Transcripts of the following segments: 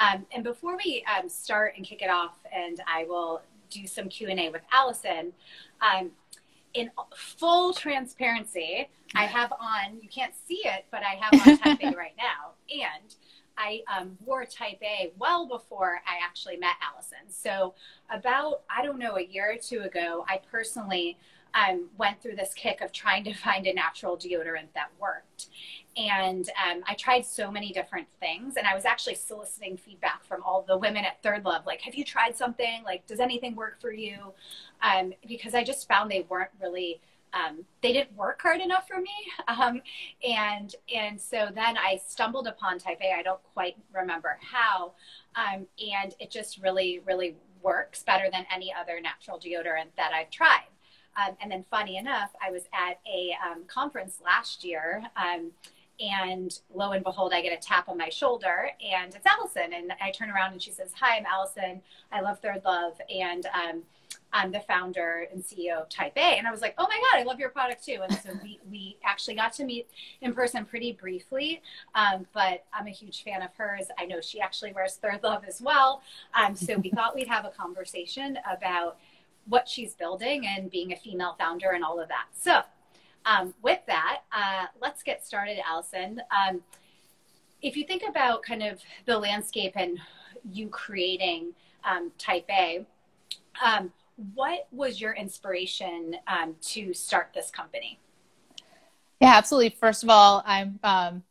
Um, and before we um, start and kick it off, and I will do some Q and A with Allison. Um, in full transparency, I have on. You can't see it, but I have on Type A right now, and I um, wore Type A well before I actually met Allison. So about I don't know a year or two ago, I personally um, went through this kick of trying to find a natural deodorant that worked. And um, I tried so many different things. And I was actually soliciting feedback from all the women at ThirdLove like, have you tried something? Like, does anything work for you? Um, because I just found they weren't really. Um, they didn't work hard enough for me, um, and and so then I stumbled upon Type A. I don't quite remember how, um, and it just really really works better than any other natural deodorant that I've tried. Um, and then, funny enough, I was at a um, conference last year. And lo and behold, I get a tap on my shoulder, and it's Allison. And I turn around and she says, Hi, I'm Allison. I love ThirdLove. And um, I'm the founder and CEO of Type A. And I was like, oh my God, I love your product too. And so we, we actually got to meet in person pretty briefly. Um, but I'm a huge fan of hers. I know she actually wears ThirdLove as well. Um, so we thought we'd have a conversation about what she's building and being a female founder and all of that. So, um, with that, uh, let's get started, Allison. Um, if you think about kind of the landscape and you creating um, Type A, um, what was your inspiration um, to start this company? Yeah, absolutely. First of all, I'm um,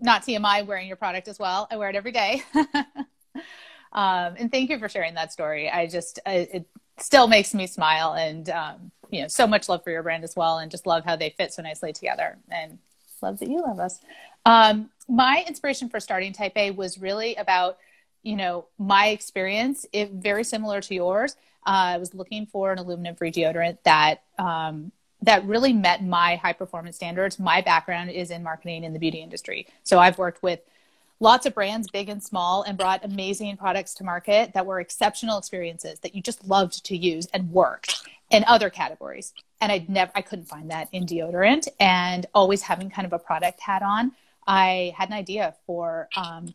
not TMI wearing your product as well. I wear it every day. and thank you for sharing that story. I just, it, still makes me smile and um, you know so much love for your brand as well and just love how they fit so nicely together and love that you love us. Um, my inspiration for starting type a was really about you know my experience it very similar to yours. Uh, i was looking for an aluminum free deodorant that um, that really met my high performance standards. My background is in marketing in the beauty industry. So i've worked with lots of brands, big and small, and brought amazing products to market that were exceptional experiences that you just loved to use and worked in other categories. And I'd never, I couldn't find that in deodorant. And always having kind of a product hat on, I had an idea for um,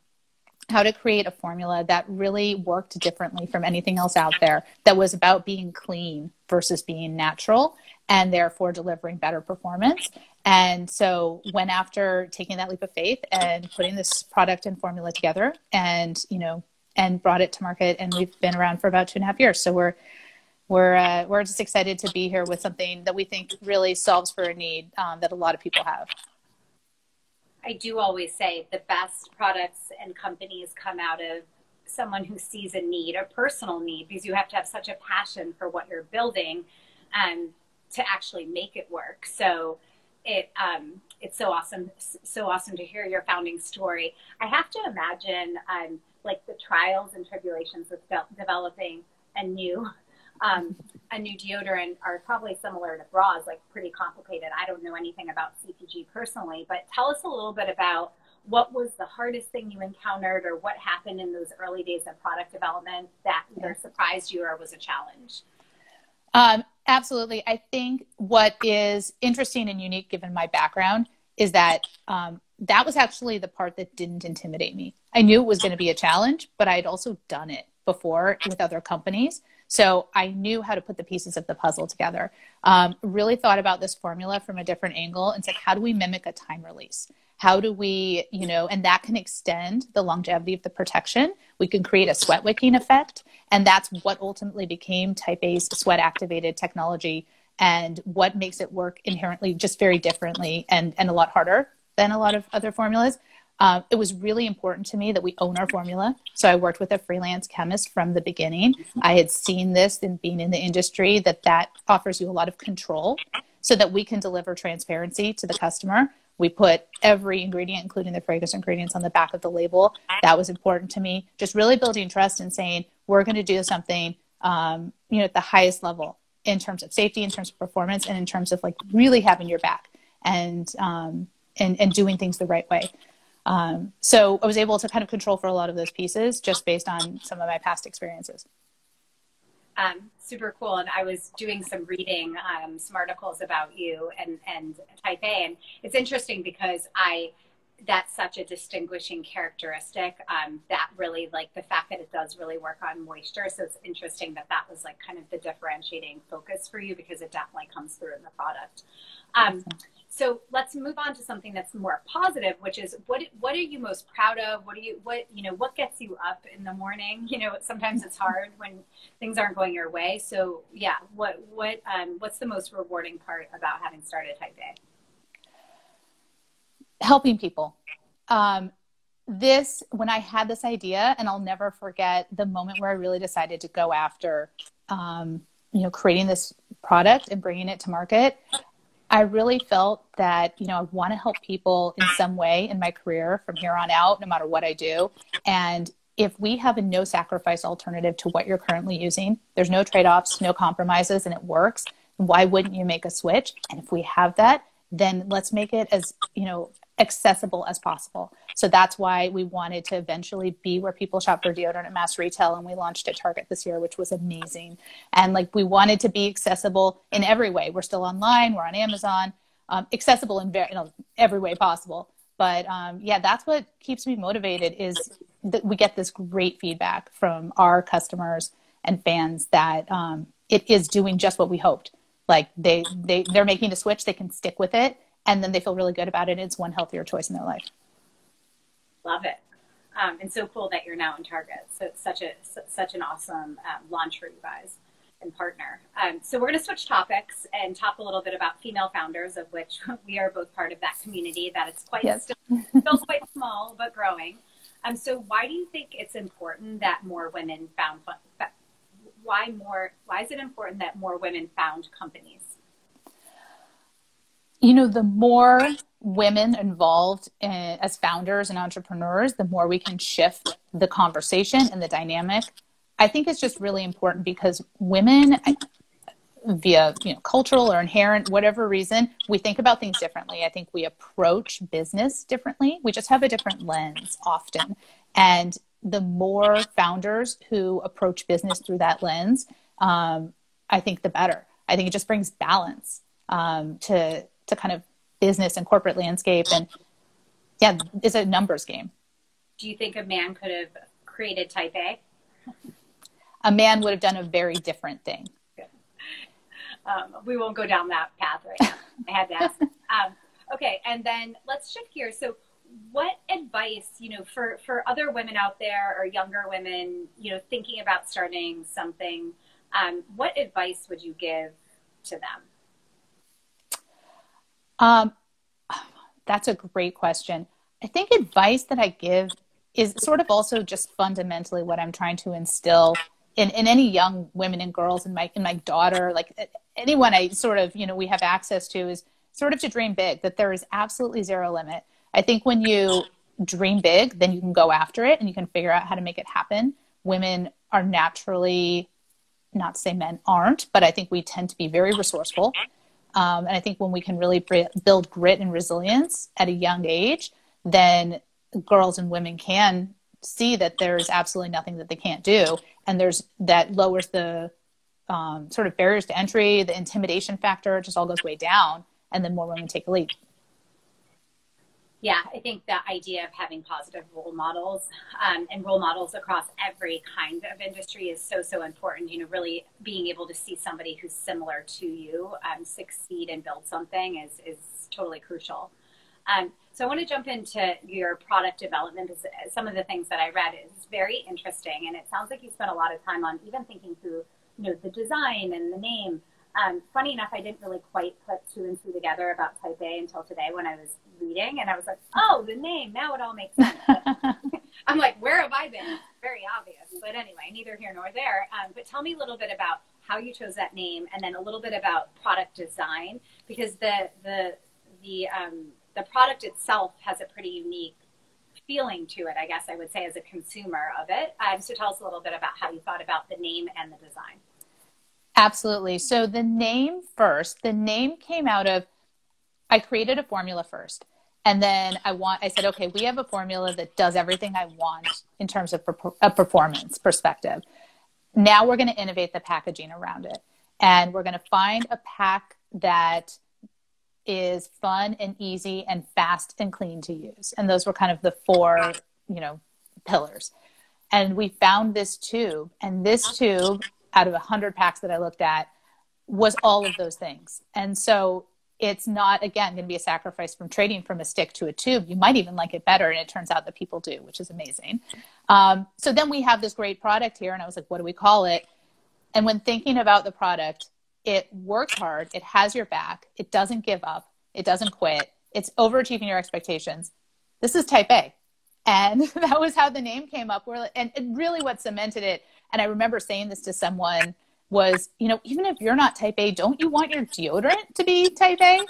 how to create a formula that really worked differently from anything else out there that was about being clean versus being natural and therefore delivering better performance. And so went after taking that leap of faith and putting this product and formula together and, you know, and brought it to market. And we've been around for about two and a half years. So we're, we're, uh, we're just excited to be here with something that we think really solves for a need um, that a lot of people have. I do always say the best products and companies come out of someone who sees a need, a personal need, because you have to have such a passion for what you're building um, to actually make it work. So it um, it's so awesome, so awesome to hear your founding story. I have to imagine um, like the trials and tribulations with de- developing a new um, a new deodorant are probably similar to bras, like pretty complicated. I don't know anything about CPG personally, but tell us a little bit about what was the hardest thing you encountered or what happened in those early days of product development that either surprised you or was a challenge. Um, absolutely. I think what is interesting and unique given my background is that um, that was actually the part that didn't intimidate me. I knew it was going to be a challenge, but I had also done it before with other companies. So I knew how to put the pieces of the puzzle together. Um, really thought about this formula from a different angle and said, how do we mimic a time release? How do we, you know, and that can extend the longevity of the protection. We can create a sweat wicking effect. And that's what ultimately became type A's sweat activated technology and what makes it work inherently just very differently and, and a lot harder than a lot of other formulas. Um, it was really important to me that we own our formula. So I worked with a freelance chemist from the beginning. I had seen this and being in the industry that that offers you a lot of control so that we can deliver transparency to the customer. We put every ingredient, including the fragrance ingredients, on the back of the label. That was important to me. Just really building trust and saying, we're going to do something um, you know at the highest level in terms of safety in terms of performance and in terms of like really having your back and um, and, and doing things the right way um, so i was able to kind of control for a lot of those pieces just based on some of my past experiences um, super cool. And I was doing some reading, um, some articles about you and, and Type A. And it's interesting because I that's such a distinguishing characteristic. Um, that really, like the fact that it does really work on moisture. So it's interesting that that was like kind of the differentiating focus for you because it definitely comes through in the product. Um, so let's move on to something that's more positive, which is what what are you most proud of? What do you what you know what gets you up in the morning? You know, sometimes it's hard when things aren't going your way. So yeah, what what um, what's the most rewarding part about having started Type A? Helping people. Um, this when I had this idea, and I'll never forget the moment where I really decided to go after, um, you know, creating this product and bringing it to market. I really felt that, you know, I want to help people in some way in my career from here on out, no matter what I do. And if we have a no sacrifice alternative to what you're currently using, there's no trade offs, no compromises, and it works, why wouldn't you make a switch? And if we have that, then let's make it as, you know, accessible as possible. So that's why we wanted to eventually be where people shop for deodorant at mass retail. And we launched at Target this year, which was amazing. And like we wanted to be accessible in every way. We're still online, we're on Amazon, um, accessible in very, you know, every way possible. But um, yeah, that's what keeps me motivated is that we get this great feedback from our customers and fans that um, it is doing just what we hoped. Like they, they, they're making the switch, they can stick with it and then they feel really good about it. It's one healthier choice in their life. Love it. Um, and so cool that you're now in Target. So it's such a such an awesome um, launch for you guys and partner. Um, so we're going to switch topics and talk a little bit about female founders, of which we are both part of that community. That it's quite yes. still, still quite small but growing. Um, so why do you think it's important that more women found? Why more? Why is it important that more women found companies? You know, the more women involved in, as founders and entrepreneurs, the more we can shift the conversation and the dynamic. I think it's just really important because women, via you know cultural or inherent whatever reason, we think about things differently. I think we approach business differently. We just have a different lens often, and the more founders who approach business through that lens, um, I think the better. I think it just brings balance um, to to kind of business and corporate landscape and yeah it's a numbers game. Do you think a man could have created type a? A man would have done a very different thing. Um, we won't go down that path right now. I had to ask. Um, okay and then let's shift gears. So what advice you know for for other women out there or younger women you know thinking about starting something um, what advice would you give to them um, that's a great question. I think advice that I give is sort of also just fundamentally what I'm trying to instill in, in any young women and girls and my in my daughter, like anyone I sort of, you know, we have access to is sort of to dream big, that there is absolutely zero limit. I think when you dream big, then you can go after it and you can figure out how to make it happen. Women are naturally, not to say men aren't, but I think we tend to be very resourceful. Um, and I think when we can really build grit and resilience at a young age, then girls and women can see that there's absolutely nothing that they can't do. And there's that lowers the um, sort of barriers to entry, the intimidation factor just all goes way down. And then more women take a leap yeah, I think the idea of having positive role models um, and role models across every kind of industry is so, so important. You know, really being able to see somebody who's similar to you um, succeed and build something is, is totally crucial. Um, so I want to jump into your product development because some of the things that I read is very interesting. And it sounds like you spent a lot of time on even thinking through, you know, the design and the name. Um, funny enough, I didn't really quite put two and two together about Type A until today when I was reading, and I was like, oh, the name, now it all makes sense. I'm like, where have I been? very obvious. But anyway, neither here nor there. Um, but tell me a little bit about how you chose that name, and then a little bit about product design, because the the the um, the product itself has a pretty unique feeling to it, I guess I would say, as a consumer of it. Um, so tell us a little bit about how you thought about the name and the design. Absolutely. So the name first, the name came out of I created a formula first. And then I want I said, okay, we have a formula that does everything I want in terms of a performance perspective. Now we're going to innovate the packaging around it. And we're going to find a pack that is fun and easy and fast and clean to use. And those were kind of the four, you know, pillars. And we found this tube, and this tube, out of a hundred packs that I looked at, was all of those things. And so it's not again going to be a sacrifice from trading from a stick to a tube. You might even like it better, and it turns out that people do, which is amazing. Um, so then we have this great product here, and I was like, what do we call it? And when thinking about the product, it works hard, it has your back, it doesn't give up, it doesn't quit, it's overachieving your expectations. This is type A. And that was how the name came up. And really what cemented it. And I remember saying this to someone was, you know, even if you're not type A, don't you want your deodorant to be type A?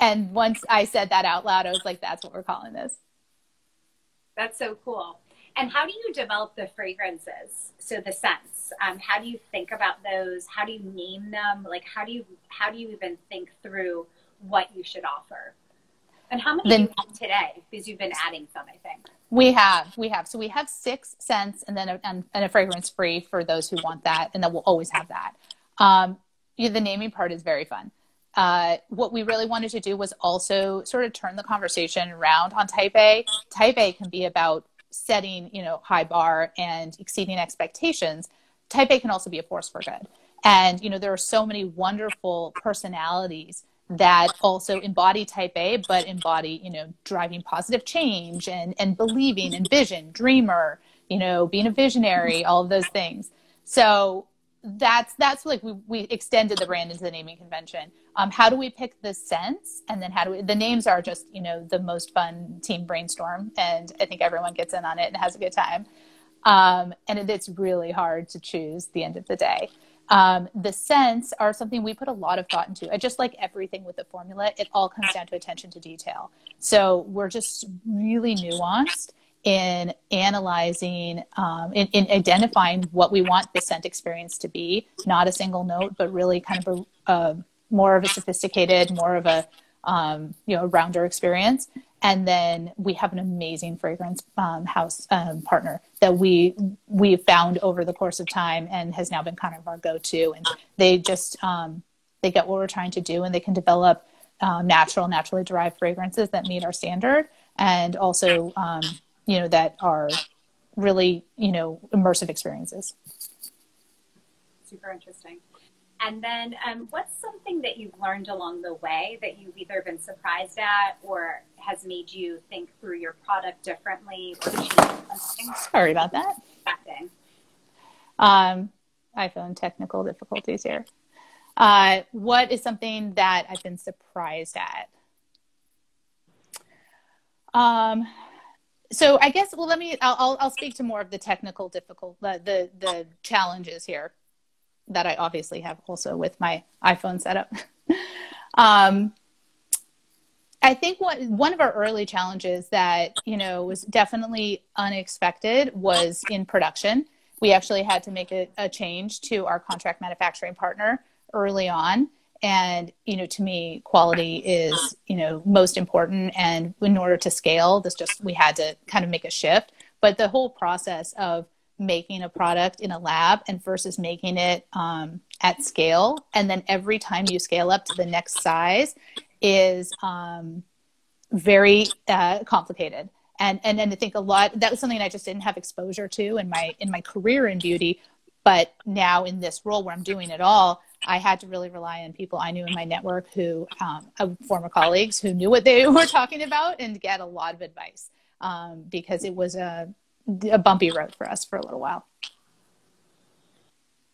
And once I said that out loud, I was like, that's what we're calling this. That's so cool. And how do you develop the fragrances? So the scents. Um, how do you think about those? How do you name them? Like how do you how do you even think through what you should offer? And how many then, do you have today? Because you've been adding some, I think. We have, we have. So we have six scents, and then a, and, and a fragrance free for those who want that, and then we'll always have that. Um, yeah, the naming part is very fun. Uh, what we really wanted to do was also sort of turn the conversation around on Type A. Type A can be about setting, you know, high bar and exceeding expectations. Type A can also be a force for good. And, you know, there are so many wonderful personalities that also embody type A, but embody, you know, driving positive change and, and believing and vision, dreamer, you know, being a visionary, all of those things. So that's that's like we, we extended the brand into the naming convention. Um, how do we pick the sense? and then how do we? The names are just you know the most fun team brainstorm, and I think everyone gets in on it and has a good time. Um, and it, it's really hard to choose the end of the day. Um, the scents are something we put a lot of thought into. just like everything with the formula, it all comes down to attention to detail. So we're just really nuanced in analyzing, um, in, in, identifying what we want the scent experience to be, not a single note, but really kind of a, a more of a sophisticated, more of a um, you know rounder experience. And then we have an amazing fragrance um, house um, partner that we we found over the course of time and has now been kind of our go-to. And they just um, they get what we're trying to do, and they can develop um, natural, naturally derived fragrances that meet our standard, and also um, you know that are really you know immersive experiences. Super interesting. And then, um, what's something that you've learned along the way that you've either been surprised at or has made you think through your product differently or something? Sorry about that. Um, iPhone technical difficulties here. Uh, what is something that I've been surprised at? Um, so I guess well, let me. I'll I'll speak to more of the technical difficult the the, the challenges here that I obviously have also with my iPhone setup. um, I think what one of our early challenges that you know was definitely unexpected was in production. We actually had to make a, a change to our contract manufacturing partner early on, and you know to me quality is you know most important. And in order to scale, this just we had to kind of make a shift. But the whole process of making a product in a lab and versus making it um, at scale. And then every time you scale up to the next size is um, very uh, complicated. And, and, and I think a lot, that was something I just didn't have exposure to in my, in my career in beauty. But now in this role where I'm doing it all, I had to really rely on people I knew in my network who, um, former colleagues who knew what they were talking about and get a lot of advice um, because it was a, a bumpy road for us for a little while.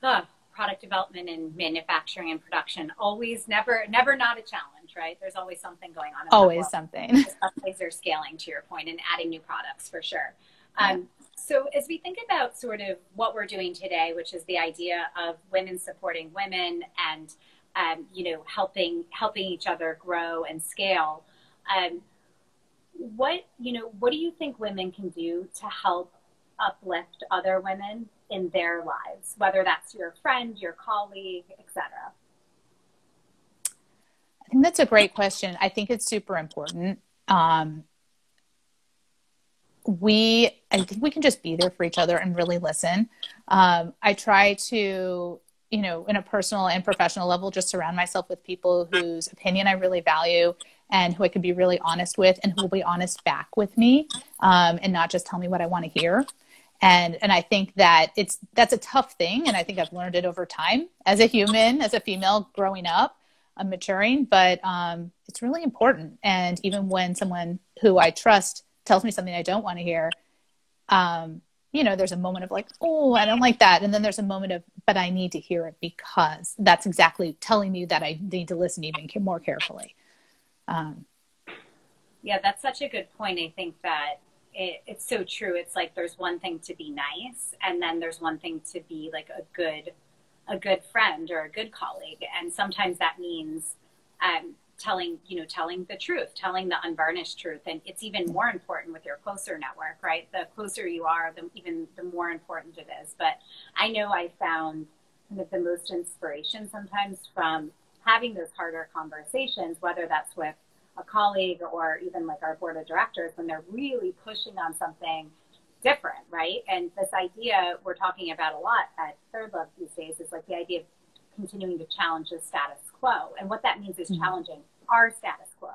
The product development and manufacturing and production always never never not a challenge, right? There's always something going on. always something. Always are scaling to your point and adding new products for sure. Um, so as we think about sort of what we're doing today, which is the idea of women supporting women and um, you know helping helping each other grow and scale. Um, what you know what do you think women can do to help uplift other women in their lives whether that's your friend your colleague etc i think that's a great question. I think it's super important. Um, we i think we can just be there for each other and really listen. Um, i try to you know, in a personal and professional level, just surround myself with people whose opinion I really value and who I can be really honest with and who will be honest back with me um, and not just tell me what I want to hear. And and I think that it's that's a tough thing, and I think I've learned it over time as a human, as a female growing up, I'm maturing. But um, it's really important. And even when someone who I trust tells me something I don't want to hear, um, you know, there's a moment of like, oh, I don't like that. And then there's a moment of, but I need to hear it because that's exactly telling me that I need to listen even more carefully. Um, yeah, that's such a good point. I think that it, it's so true. It's like there's one thing to be nice, and then there's one thing to be like a good, a good friend or a good colleague. And sometimes that means um, telling you know telling the truth telling the unvarnished truth and it's even more important with your closer network right the closer you are the even the more important it is but i know i found kind of the most inspiration sometimes from having those harder conversations whether that's with a colleague or even like our board of directors when they're really pushing on something different right and this idea we're talking about a lot at ThirdLove these days is like the idea of continuing to challenge the status quo. And what that means is mm-hmm. challenging our status quo.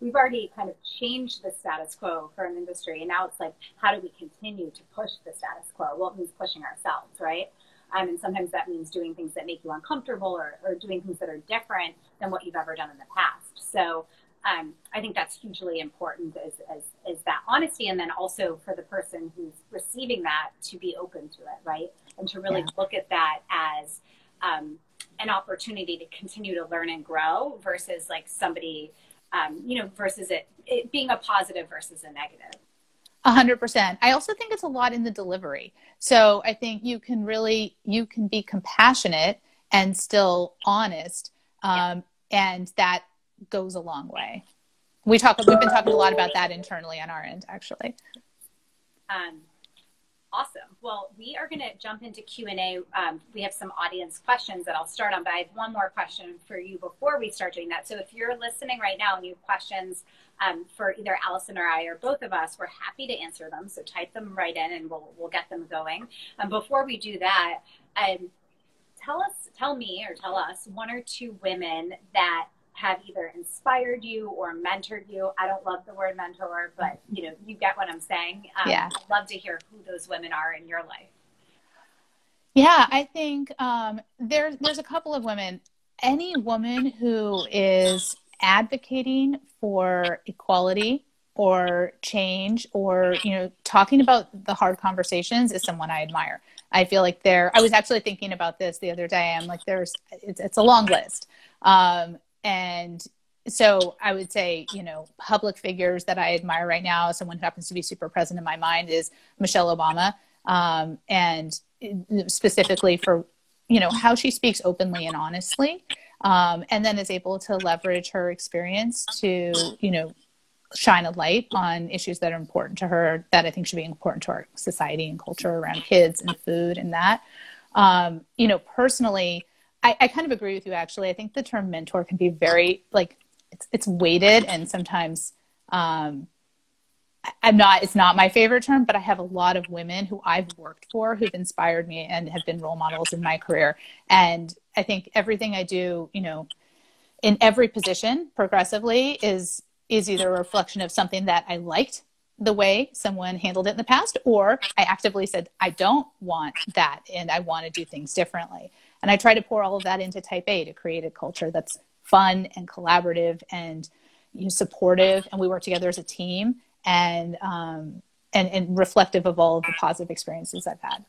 We've already kind of changed the status quo for an industry, and now it's like, how do we continue to push the status quo? Well, it means pushing ourselves, right? Um, and sometimes that means doing things that make you uncomfortable or, or doing things that are different than what you've ever done in the past. So um, I think that's hugely important as, as, as that honesty. And then also for the person who's receiving that to be open to it, right? And to really yeah. look at that as um, an opportunity to continue to learn and grow versus like somebody, um, you know, versus it, it being a positive versus a negative. A hundred percent. I also think it's a lot in the delivery. So I think you can really, you can be compassionate and still honest. Um, yeah. And that goes a long way. We talk, we've been talking a lot about that internally on our end, actually. Um, Awesome. Well, we are going to jump into Q&A. Um, we have some audience questions that I'll start on, but I have one more question for you before we start doing that. So if you're listening right now and you have questions um, for either Allison or I or both of us, we're happy to answer them. So type them right in and we'll, we'll get them going. Um, before we do that, um, tell us, tell me or tell us one or two women that have either inspired you or mentored you. I don't love the word mentor, but you know, you get what I'm saying. Um, yeah. I'd love to hear who those women are in your life. Yeah, I think um, there's there's a couple of women. Any woman who is advocating for equality or change or you know talking about the hard conversations is someone I admire. I feel like there. I was actually thinking about this the other day. I'm like, there's it's, it's a long list. Um, and so I would say, you know, public figures that I admire right now, someone who happens to be super present in my mind is Michelle Obama. Um, and specifically for, you know, how she speaks openly and honestly. Um, and then is able to leverage her experience to, you know, shine a light on issues that are important to her that I think should be important to our society and culture around kids and food and that. Um, you know, personally, I, I kind of agree with you actually. I think the term mentor can be very like it's it's weighted and sometimes um I'm not it's not my favorite term, but I have a lot of women who I've worked for who've inspired me and have been role models in my career. And I think everything I do, you know, in every position progressively is is either a reflection of something that I liked the way someone handled it in the past, or I actively said, I don't want that and I want to do things differently. And I try to pour all of that into type A to create a culture that's fun and collaborative and you know, supportive. And we work together as a team and, um, and, and reflective of all of the positive experiences I've had.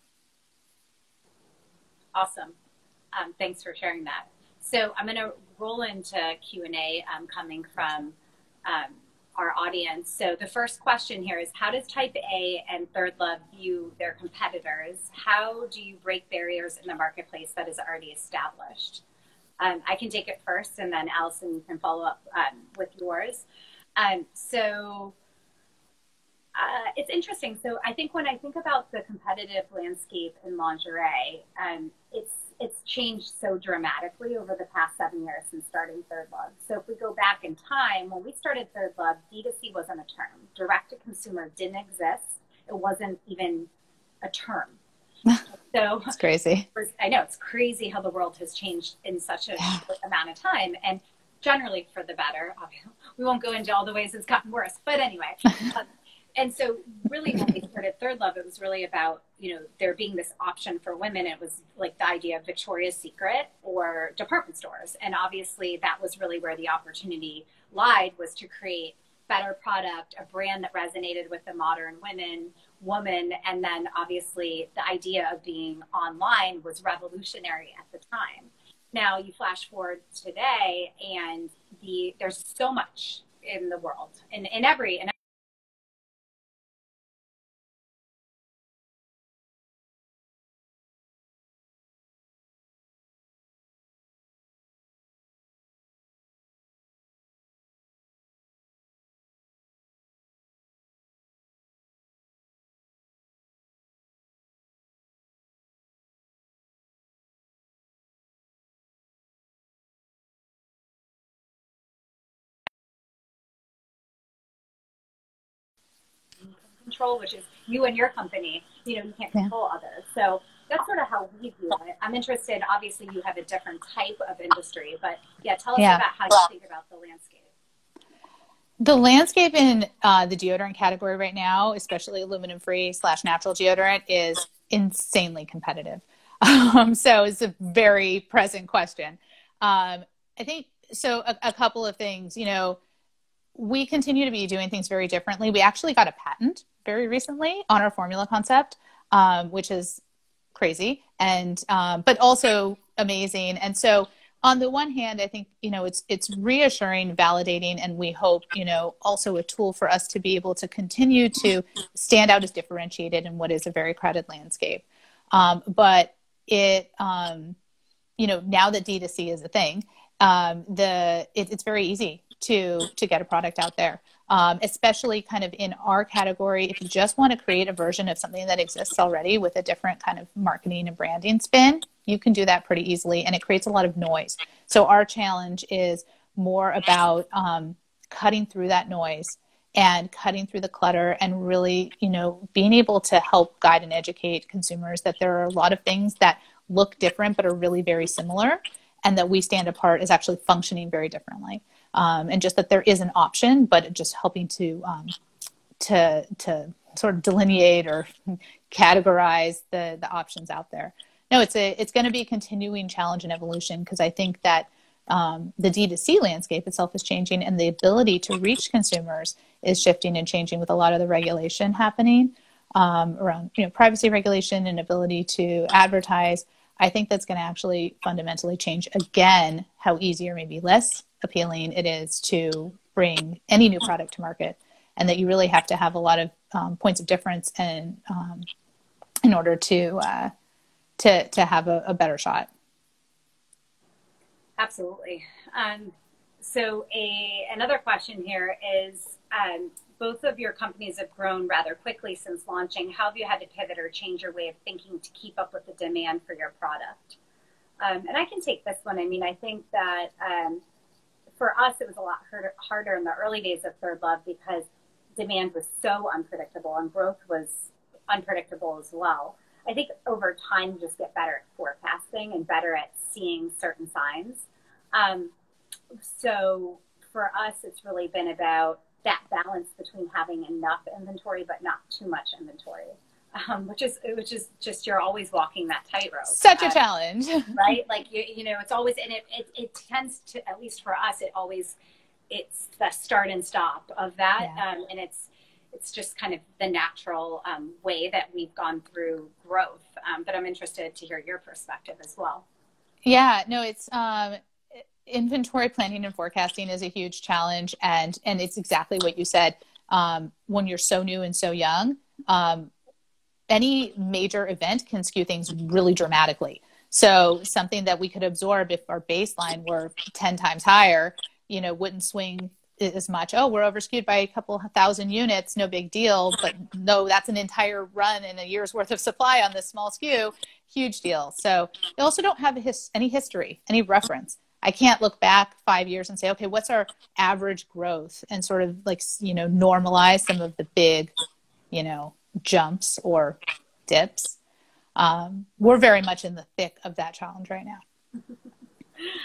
Awesome. Um, thanks for sharing that. So I'm going to roll into Q&A um, coming from um, our audience. So the first question here is how does type A and ThirdLove view their competitors? How do you break barriers in the marketplace that is already established? Um, I can take it first and then Allison, can follow up um, with yours. Um, so uh, it's interesting. So I think when I think about the competitive landscape in lingerie, um, it's it's changed so dramatically over the past seven years since starting ThirdLove. So if we go back in time, when we started ThirdLove, D2C wasn't a term. Direct to consumer didn't exist. It wasn't even a term. So it's crazy. I know it's crazy how the world has changed in such a yeah. short amount of time, and generally for the better. We won't go into all the ways it's gotten worse, but anyway. and so, really, when we started ThirdLove, it was really about you know there being this option for women. It was like the idea of Victoria's Secret or department stores, and obviously that was really where the opportunity lied was to create better product, a brand that resonated with the modern women woman. And then obviously the idea of being online was revolutionary at the time. Now you flash forward today and the there's so much in the world in, in every in control, which is you and your company. You know, you can't control yeah. others. So that's sort of how we view it. I'm interested. Obviously, you have a different type of industry, but yeah, tell us yeah. about how you think about the landscape. The landscape in uh, the deodorant category right now, especially aluminum free slash natural deodorant, is insanely competitive. Um, so it's a very present question. Um, I think so. A, a couple of things, you know, we continue to be doing things very differently. We actually got a patent very recently on our formula concept, um, which is crazy and um, but also amazing. And so on the one hand, I think you know it's it's reassuring, validating, and we hope you know also a tool for us to be able to continue to stand out as differentiated in what is a very crowded landscape. Um, but it um, you know now that D2C is a thing, um, the it, it's very easy to to get a product out there um, especially kind of in our category. If you just want to create a version of something that exists already with a different kind of marketing and branding spin, you can do that pretty easily, and it creates a lot of noise. So our challenge is more about um, cutting through that noise and cutting through the clutter and really you know being able to help guide and educate consumers that there are a lot of things that look different but are really very similar and that we stand apart is actually functioning very differently um, and just that there is an option, but just helping to um, to to sort of delineate or categorize the the options out there. No, it's a it's going to be a continuing challenge and evolution because I think that um, the D2C landscape itself is changing, and the ability to reach consumers is shifting and changing with a lot of the regulation happening um, around you know privacy regulation and ability to advertise. I think that's going to actually fundamentally change again how easy or maybe less appealing it is to bring any new product to market, and that you really have to have a lot of um, points of difference and um, in order to uh, to to have a, a, better shot. Absolutely. Um, so, a another question here is. Both of your companies have grown rather quickly since launching. How have you had to pivot or change your way of thinking to keep up with the demand for your product? Um, and I can take this one. I mean, I think that um, for us, it was a lot harder, harder in the early days of ThirdLove because demand was so unpredictable and growth was unpredictable as well. I think over time, you just get better at forecasting and better at seeing certain signs. Um, so for us, it's really been about that balance between having enough inventory but not too much inventory um, which is which is just you're always walking that tightrope. Such a uh, challenge, right? Like you, you know, it's always and it, it it tends to at least for us, it always it's the start and stop of that, yeah. um, and it's it's just kind of the natural um, way that we've gone through growth. Um, but I'm interested to hear your perspective as well. Yeah, no, it's um, inventory planning and forecasting is a huge challenge, and and it's exactly what you said. Um, when you're so new and so young, um, any major event can SKU things really dramatically. So something that we could absorb if our baseline were 10 times higher, you know, wouldn't swing as much. Oh, we're overskewed by a couple thousand units, no big deal. But no, that's an entire run and a year's worth of supply on this small skew, huge deal. So they also don't have his, any history, any reference. I can't look back five years and say, okay, what's our average growth and sort of like, you know, normalize some of the big, you know, jumps or dips. um, we're very much in the thick of that challenge right now.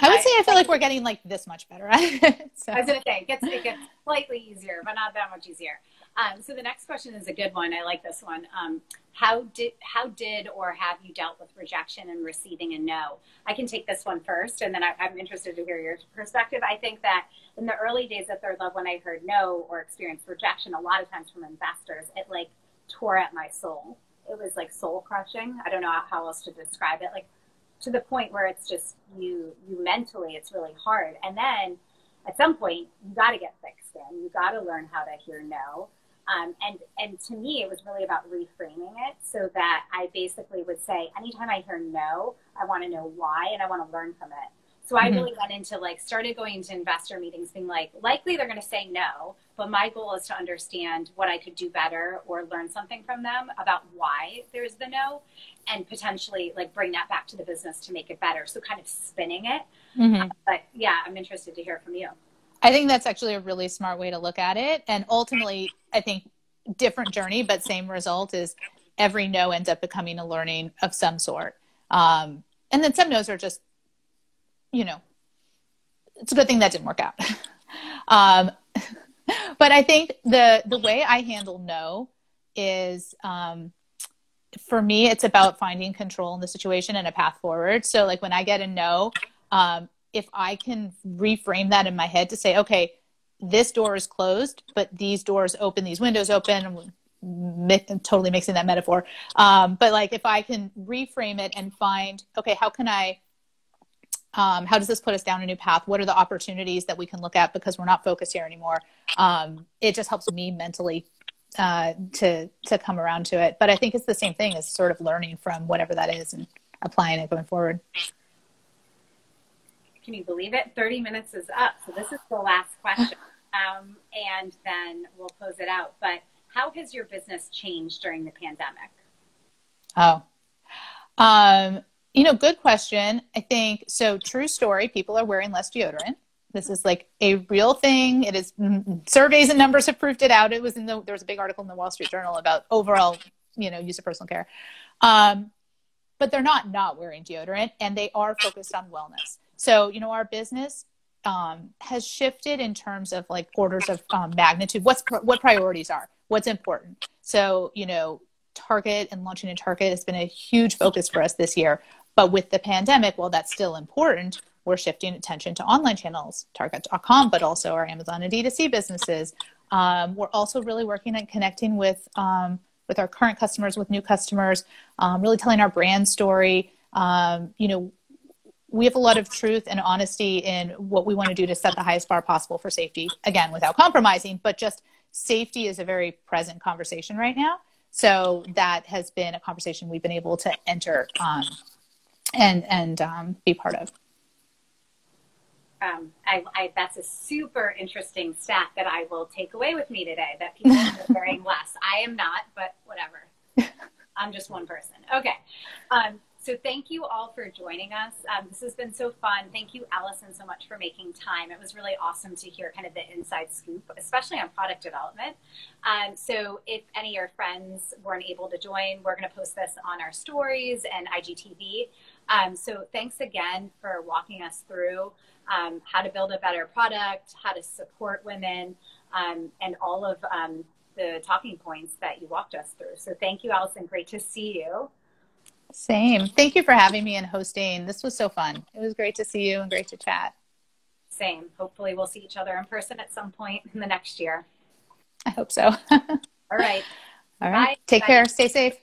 I would say I feel like we're getting like this much better at it. So. I was gonna say it gets it gets slightly easier, but not that much easier. Um, so the next question is a good one. I like this one. Um, how did how did or have you dealt with rejection and receiving a no? I can take this one first, and then I, am interested to hear your perspective. I think that in the early days of ThirdLove, when I heard no or experienced rejection, a lot of times from investors, it like tore at my soul. It was like soul crushing. I don't know how else to describe it. Like to the point where it's just you you mentally it's really hard and then at some point you got to get thick skin you got to learn how to hear no um, and and to me it was really about reframing it so that i basically would say anytime i hear no i want to know why and i want to learn from it so I mm-hmm. really went into like started going to investor meetings being like likely they're going to say no, but my goal is to understand what I could do better or learn something from them about why there's the no and potentially like bring that back to the business to make it better. So kind of spinning it. Mm-hmm. but yeah, I'm interested to hear from you. I think that's actually a really smart way to look at it and ultimately I think different journey but same result is every no ends up becoming a learning of some sort. Um, and then some no's are just you know, it's a good thing that didn't work out. um, but I think the the way I handle no is um, for me, it's about finding control in the situation and a path forward. So, like when I get a no, um, if I can reframe that in my head to say, okay, this door is closed, but these doors open, these windows open. I'm totally mixing that metaphor. Um, but like if I can reframe it and find, okay, how can I um, how does this put us down a new path what are the opportunities that we can look at because we're not focused here anymore um, it just helps me mentally uh, to to come around to it but i think it's the same thing as sort of learning from whatever that is and applying it going forward can you believe it 30 minutes is up so this is the last question um, and then we'll close it out but how has your business changed during the pandemic oh um, you know, good question. I think so. True story. People are wearing less deodorant. This is like a real thing. It is surveys and numbers have proved it out. It was in the there was a big article in the Wall Street Journal about overall, you know, use of personal care. Um, but they're not not wearing deodorant, and they are focused on wellness. So you know, our business um, has shifted in terms of like orders of um, magnitude. What's what priorities are? What's important? So you know, Target and launching in Target has been a huge focus for us this year. But with the pandemic, while that's still important, we're shifting attention to online channels, Target.com, but also our Amazon and D2C businesses. Um, we're also really working at connecting with um, with our current customers, with new customers, um, really telling our brand story. Um, you know, we have a lot of truth and honesty in what we want to do to set the highest bar possible for safety. Again, without compromising, but just safety is a very present conversation right now. So that has been a conversation we've been able to enter um, and and um, be part of. Um, I, I, that's a super interesting stat that I will take away with me today. That people are wearing less. I am not, but whatever. I'm just one person. Okay. Um, so thank you all for joining us. Um, this has been so fun. Thank you, Allison, so much for making time. It was really awesome to hear kind of the inside scoop, especially on product development. Um, so if any of your friends weren't able to join, we're going to post this on our stories and IGTV. Um, so thanks again for walking us through um, how to build a better product, how to support women, um, and all of um, the talking points that you walked us through. So thank you, Allison. Great to see you. Same. Thank you for having me and hosting. This was so fun. It was great to see you and great to chat. Same. Hopefully, we'll see each other in person at some point in the next year. I hope so. All right. All right. Bye. Take Bye. care. Stay safe.